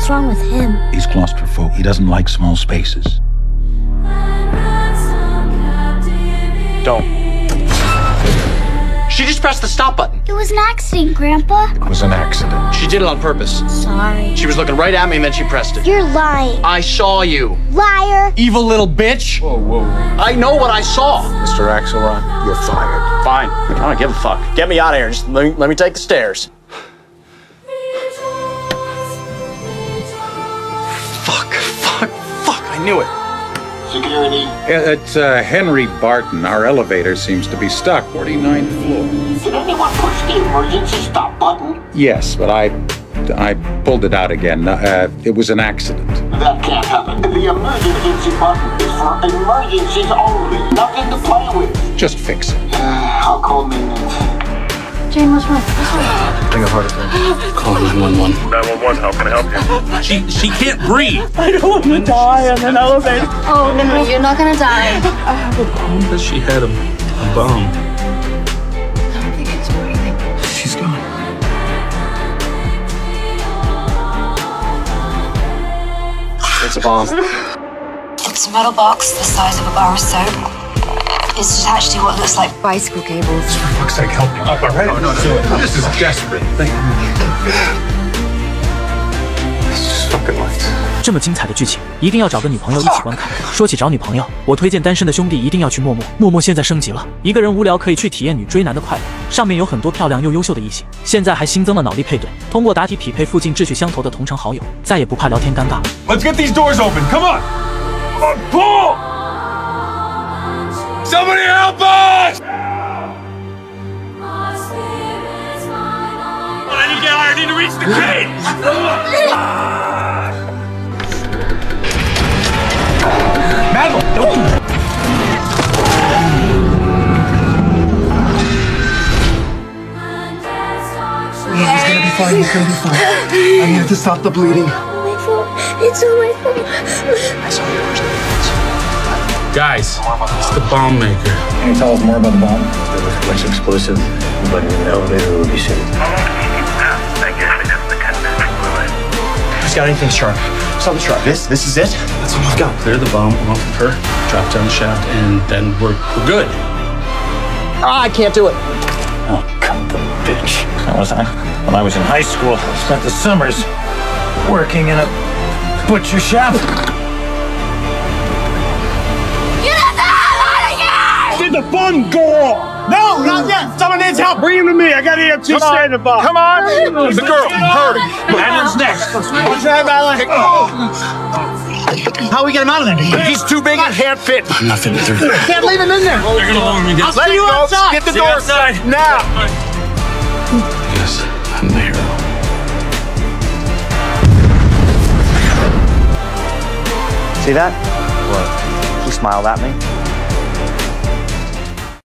What's wrong with him? He's claustrophobic. He doesn't like small spaces. Don't. She just pressed the stop button. It was an accident, Grandpa. It was an accident. She did it on purpose. Sorry. She was looking right at me and then she pressed it. You're lying. I saw you. Liar. Evil little bitch. Whoa, whoa. I know what I saw. Mr. Axelrod, you're fired. Fine. I don't give a fuck. Get me out of here. Just let me, let me take the stairs. Knew it. Security. It's uh, Henry Barton. Our elevator seems to be stuck. 49th floor. Did anyone push the emergency stop button? Yes, but I, I pulled it out again. Uh, it was an accident. That can't happen. The emergency button is for emergencies only. Nothing to play with. Just fix it. I'll call maintenance. Jane, what's wrong? What's wrong? Having a heart attack. Call 911. 911, how can I help you? She she can't breathe. I don't want to die on an elevator. Oh, no, no, you're not gonna die. Because she had a, a bomb. I don't think she's breathing. She's gone. It's a bomb. It's a metal box the size of a bar of soap. It's attached to what looks like bicycle cables. fuck's sake, help me. All right, no, no, no. This is desperate. Thank Fucking lights. 这么精彩的剧情，一定要找个女朋友一起观看。说起找女朋友，我推荐单身的兄弟一定要去陌陌。陌陌现在升级了，一个人无聊可以去体验女追男的快乐。上面有很多漂亮又优秀的异性，现在还新增了脑力配对，通过答题匹配附近志趣相投的同城好友，再也不怕聊天尴尬了。Let's get these doors open. Come on. Come on, pull. Somebody help us! I need to get higher. I need to reach the cage. Madeline, don't do that. He's gonna be fine. He's gonna be fine. I needed to stop the bleeding. It's all My fault. It's all my fault. Guys, it's the bomb maker. Can you tell us more about the bomb? There was much explosive, but in the elevator will be safe. Who's got anything sharp? Something sharp. This, this is it? That's all I've got. Clear the bomb off of her, drop down the shaft, and then we're, we're good. Ah, I can't do it. Oh, come the bitch. That was I. When I was in high school, I spent the summers working in a butcher shop. Did the bun go off? No, not yet. Someone needs help. Bring him to me. I got EMT standing by. Come on. The girl. Hurry. Madeline's next. What's that, Madeline? Oh. How we get him out of there? He's too big and can't fit. Nothing. They're, Can't leave him in there. they're gonna lower me down. Let Let you go. outside. Get the See door outside. now. Yes, I'm the hero. See that? What? He smiled at me.